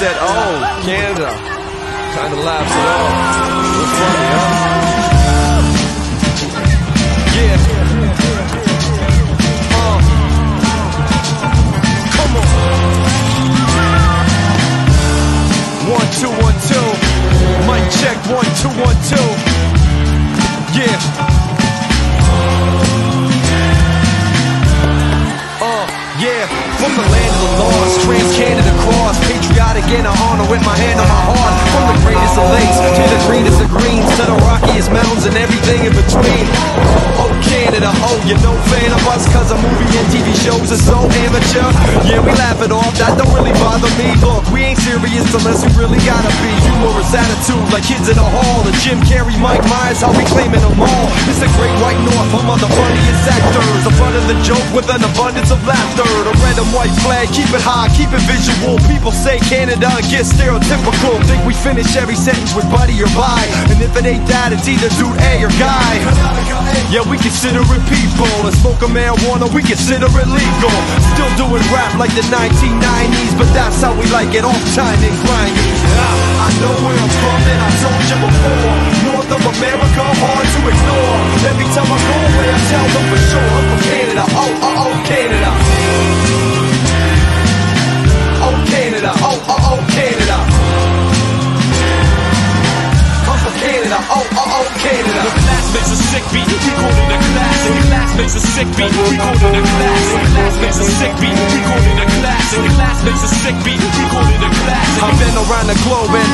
said, oh, Canada. Kinda laughs it off. What's funny, huh? Yeah. Uh. Come on. One, two, one, two. Mic check, one, two, one, two. Yeah. Uh, yeah. The land of the lost, trans Canada cross, patriotic and a honor with my hand on my heart. From the greatest of lakes to the greenest of greens, to the rockiest mountains and everything in between. Oh Canada, oh you're no fan of us, cause a movie and TV shows are so amateur. Yeah, we laugh it off, that don't really bother me. Look, we ain't serious unless we really gotta be. Humorous attitude, like kids in a hall. The Jim Carrey, Mike Myers, how we claiming them all. It's a great white north, of the funniest actors. The front of the joke with an abundance of laughter. The red and white flag, keep it high, keep it visual. People say Canada and get stereotypical. Think we finish every sentence with buddy or bye. And if it ain't that, it's either dude A or guy. Yeah, we consider it people. And smoking marijuana, we consider it legal. Still doing rap like the 1990s, but that's how we like it, off time and grinding. I know where I'm from, to. Every time I go away, I tell them for sure I'm from Canada. Oh, oh, oh, Canada. Oh, Canada. Oh, oh, oh, Canada. I'm from Canada. Oh, oh, oh, Canada. The class makes a sick beat, we call it a classic. Class makes a sick beat, we call it a classic. Class makes a sick beat, we call it a classic. Class makes a sick beat, we call it a classic. I've been around the globe and